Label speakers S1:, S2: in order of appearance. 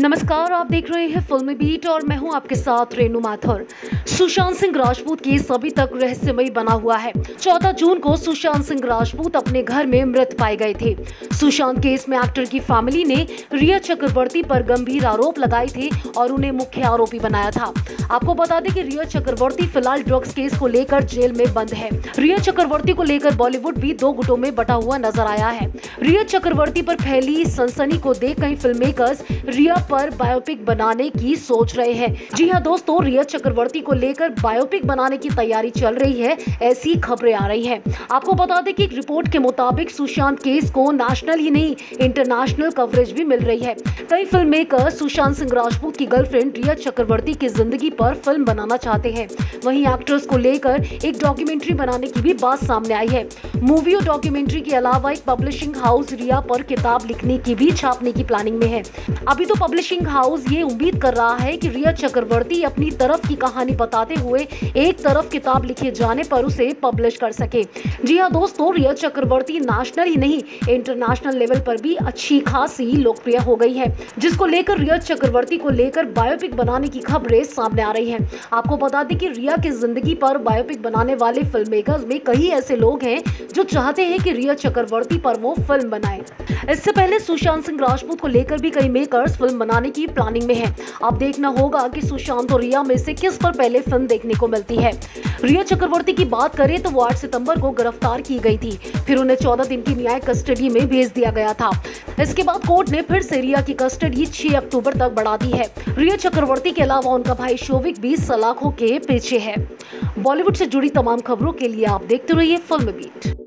S1: नमस्कार, आप देख रहे हैं फिल्मी बीट और मैं हूँ आपके साथ रेणु माथुर। सुशांत सिंह राजपूत केस अभी तक रहस्यमय बना हुआ है। 14 जून को सुशांत सिंह राजपूत अपने घर में मृत पाए गए थे। सुशांत केस में एक्टर की फैमिली ने रिया चक्रवर्ती पर गंभीर आरोप लगाए थे और उन्हें मुख्य आरोपी बनाया था। आपको बता दें कि रिया चक्रवर्ती फ़िलहाल ड्रग्स केस को लेकर जेल में बंद है। रिया चक्रवर्ती को लेकर बॉलीवुड भी दो गुटों में बटा हुआ नज़र आया है। रिया चक्रवर्ती पर फैली सनसनी को देख कई फ़िल्म मेकर्स रिया पर बायोपिक बनाने की सोच रहे हैं। जी हाँ दोस्तों, रिया चक्रवर्ती को लेकर बायोपिक बनाने की तैयारी चल रही है, ऐसी खबरें आ रही हैं। आपको बता दें कि एक रिपोर्ट के मुताबिक सुशांत केस को नेशनल ही नहीं इंटरनेशनल कवरेज भी मिल रही है। कई फ़िल्म मेकर सुशांत सिंह राजपूत की गर्लफ्रेंड रिया चक्रवर्ती की ज़िंदगी पर फ़िल्म बनाना चाहते हैं। वहीं एक्ट्रेस को लेकर एक डॉक्यूमेंट्री बनाने की भी बात सामने आई है। मूवी और डॉक्यूमेंट्री के अलावा एक पब्लिशिंग हाउस रिया पर किताब लिखने की भी छापने की प्लानिंग में है। अभी तो पब्लिशिंग हाउस ये उम्मीद कर रहा है कि रिया चक्रवर्ती अपनी तरफ़ की कहानी बताते हुए एक तरफ़ किताब लिखे जाने पर उसे पब्लिश कर सके। जी हाँ दोस्तों, रिया चक्रवर्ती नेशनल ही नहीं इंटरनेशनल लेवल पर भी अच्छी खासी लोकप्रिय हो गई है, जिसको लेकर रिया चक्रवर्ती को लेकर बायोपिक बनाने की खबरें सामने आ रही हैं। आपको बता दें कि रिया की ज़िंदगी पर बायोपिक बनाने वाले फ़िल्म मेकर्स में कई ऐसे लोग हैं जो चाहते हैं कि रिया चक्रवर्ती पर वो फ़िल्म बनाए। इससे पहले सुशांत सिंह राजपूत को लेकर भी कई मेकर्स फ़िल्म बनाने की प्लानिंग में है। अब देखना होगा कि सुशांत और रिया में से किस पर पहले फ़िल्म देखने को मिलती है। रिया चक्रवर्ती की बात करें तो वो आठ सितंबर को गिरफ़्तार की गई थी। फिर उन्हें चौदह दिन की न्यायिक कस्टडी में भेज दिया गया था। इसके बाद कोर्ट ने फिर से रिया की कस्टडी 6 अक्टूबर तक बढ़ा दी है। रिया चक्रवर्ती के अलावा उनका भाई शोविक भी सलाखों के पीछे है। बॉलीवुड से जुड़ी तमाम खबरों के लिए आप देखते रहिए फ़िल्म बीट।